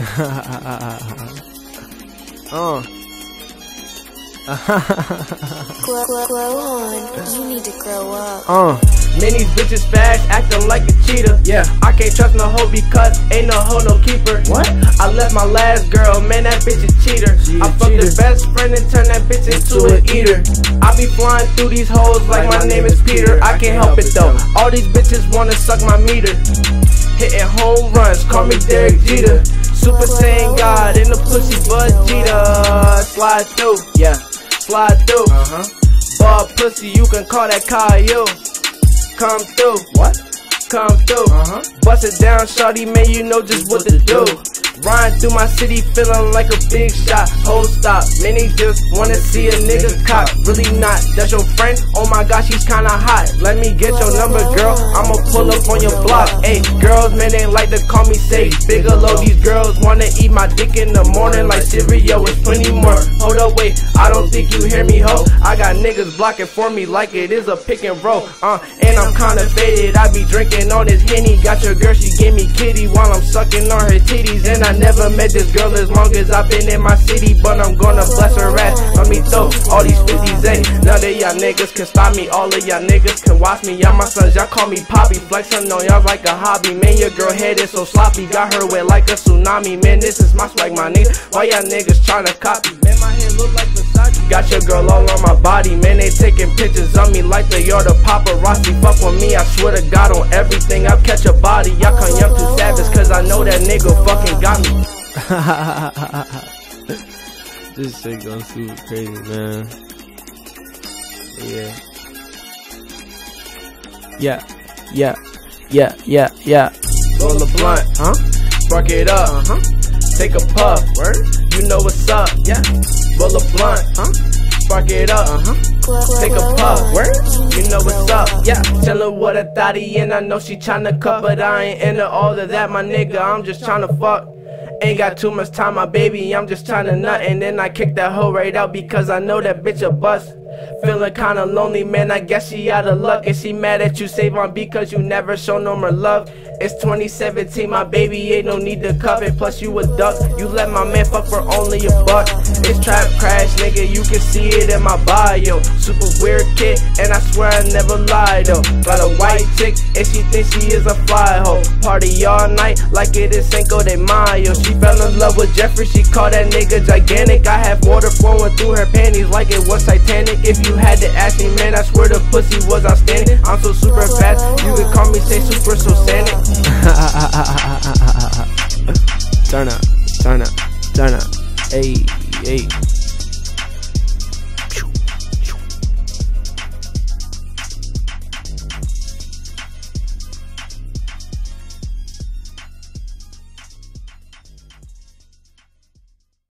uh. grow, grow, grow on. You need to grow up. Uh. Many bitches fast, acting like a cheater. Yeah. I can't trust no hoe because ain't no hoe no keeper. What? I left my last girl, man, that bitch is cheater. She I a fucked cheater. the best friend and turned that bitch into, Into an a eater. I be flying through these hoes like, my, name is Peter. I can't help it though. All these bitches wanna suck my meter. Hitting home runs, call me Derek Jeter. Super Saiyan God in the pussy, Jeter. Slide through, Yeah. slide through. Uh huh. Ball pussy, you can call that Caillou. Come through, What? come through. Uh huh. Bust it down, shawty, man, you know just what to do. Riding through my city, feeling like a big shot. Hold stop, many just wanna see a nigga cop. Really not, that's your friend? Oh my gosh, she's kinda hot. Let me get your number, girl. I'ma pull up on your block. Hey, girls, man, they like to call me safe. Bigelow, these girls wanna eat my dick in the morning like cereal. It's plenty more. Hold up, wait, I don't think you hear me, ho. I got niggas blocking for me like it is a pick and roll. Uh, and I'm kinda faded. I be drinking all this henny. Got your girl, she give me kitty while I'm sucking on her titties. And I never met this girl as long as I've been in my city, but I'm gonna bless her ass. Let me throw all these 50s in. None of y'all niggas can stop me. All of y'all niggas can watch me. Y'all my sons, y'all call me Poppy. Flexing on y'all like a hobby. Man, your girl head is so sloppy. Got her wet like a tsunami. Man, this is my swag, my nigga. Why y'all niggas tryna copy? Man, my hair look like Versace. Got your girl all on my body. Man, they taking pictures of me like they are the paparazzi. Fuck with me, I swear to God on everything. I'll catch a body. Y'all come young too savage, cause I nigga fucking got me. this shit going super crazy, man. Yeah. Yeah. Yeah. Yeah. Yeah. Yeah. Roll a blunt, Huh? spark it up. Uh huh. Take a puff, Word? you know what's up. Yeah. Roll a blunt, Huh? Spark it up. Uh huh. Grow, grow, Take a puff, word? You know what's up, yeah. Tell her what I thought he and I know she tryna cut, but I ain't into all of that, my nigga. I'm just tryna fuck. Ain't got too much time, my baby. I'm just tryna nut, and then I kick that hoe right out because I know that bitch a bust. Feeling kinda lonely, man. I guess she out of luck. And she mad at you, Say Von because you never show no more love. It's 2017, my baby ain't no need to cuff it. Plus, you a duck. You let my man fuck for only a buck. It's trap crash, nigga. You can see it in my bio. Super weird kid, and I swear I never lied though. Got a white chick, and she thinks she is a fly hoe. Party all night like it is Cinco de Mayo. She fell in love with Jeffrey, she called that nigga gigantic. I have water flowing through her panties like it was Titanic. If you had to ask me, man, I swear the pussy was outstanding. I'm so super fast, you can call me say super so sanic. turn up, turn up, turn up. Hey, hey.